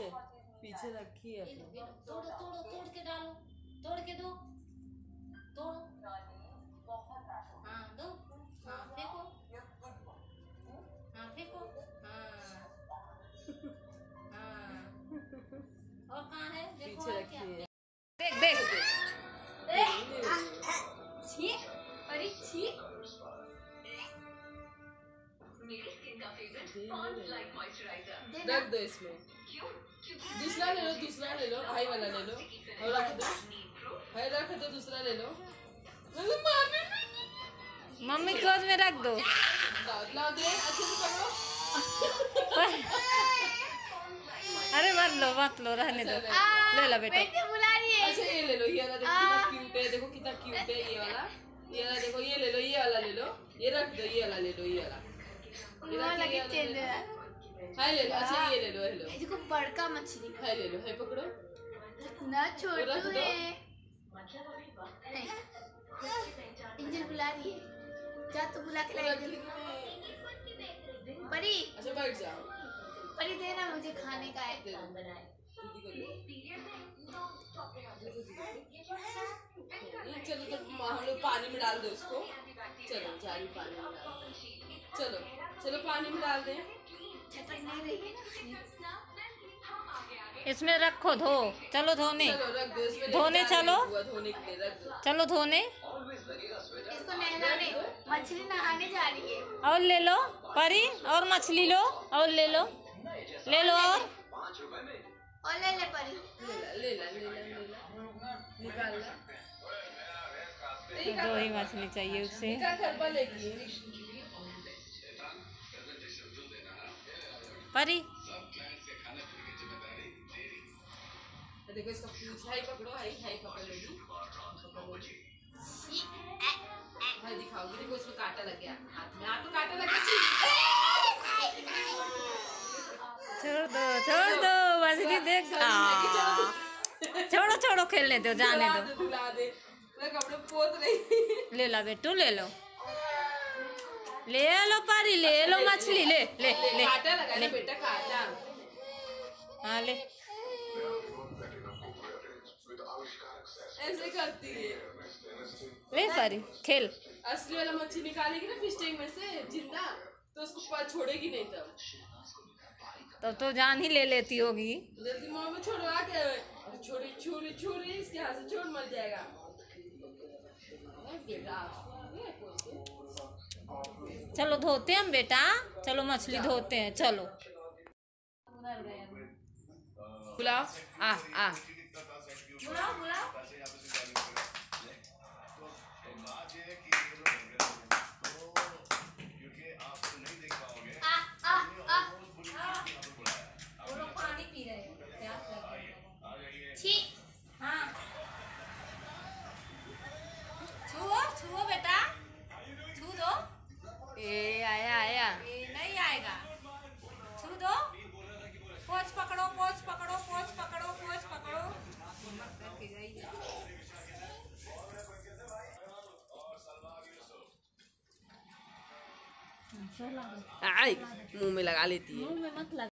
पीछे। पीछे रखी है तोड़ो तोड़ो तोड़ के डालो। तोड़ के दो। तोड़ो। हाँ दो। हाँ फेंको। हाँ फेंको। हाँ। हाँ। और कहाँ है? देखो पीछे और रखी क्या। है। देख देख। छी। अरे छी। देना रख दो इसमें। दूसरा ले लो दूसरा ले लो हाई वाला ले लो। और रख दो। हाई रख दो दूसरा ले लो। मतलब मम्मी गोद में रख दो। लाओ लाओ दे अच्छे से पकड़ो। अरे मत लो मत लो रहने दो। ले लो। बेटा। बुला रही है। अच्छा ये ले लो ये वाला देखो कितना क्यूट है देखो कितना क्यूट है ये वाला। ये वाला देखो ये ले लो ये वाला ले लो। ये रख दो ये वाला ले लो ये वाला। ले लो। हाय ले लो अच्छा ये ले लो ये लो देखो बड़का मछली हाय ले लो हाय पकड़ो इतना छोटू दो। है इंजल बुला रही है जा तो बुला के लाई जल्दी परी अच्छा बैठ जाओ परी देना मुझे खाने का है दे दो दो चलो तो हम लोग पानी में डाल दो इसको चलो जारी पानी में डाल दो चलो चलो पानी में डाल दें है इसमें रखो धो। चलो धोने। चलो रख दो इसमें धोने चलो। हुआ धोने के लिए रख दो। चलो धोने। इसको नहलाने मछली नहाने जा रही है। और ले लो परी और मछली लो और ले लो। ले लो और। और ले ले परी। ले ला ले ला ले ला ले ला। निकाल ला। दो ही मछली चाहिए उससे परी। देखो इसका पूछ हाई पकड़ो हाई हाई पकड़ लेगी हाई दिखाओगी देखो इसमें कांटा लग गया। हाथ में हाथ तो कांटा लग गया छोड़ दो छोड़ दो देख। आ, छोड़ो छोड़ो खेलने दो जाने दो। ले ला बेटू ले लो। ले लो पारी ले लो मछली ले ले ले कांटा लगा ना बेटा कांटा। हाँ ले। ऐसे करती है। ले पारी खेल। असली वाला मच्छी निकालेगी ना फ़िश टैंक में से ज़िंदा तो उसको छोड़ेगी नहीं तब। तब तो जान ही ले लेती होगी। जल्दी माँ में छोड़ो आके छोड़ी छुरी छुरी इसके हाथ से छोड़ मर जाएगा। बेटा। चलो धोते हैं हम बेटा। चलो मछली धोते हैं चलो। बुलाओ आ आ। बुलाओ बुलाओ आई मुँह में लगा लेती है। मुँह में मत लगा।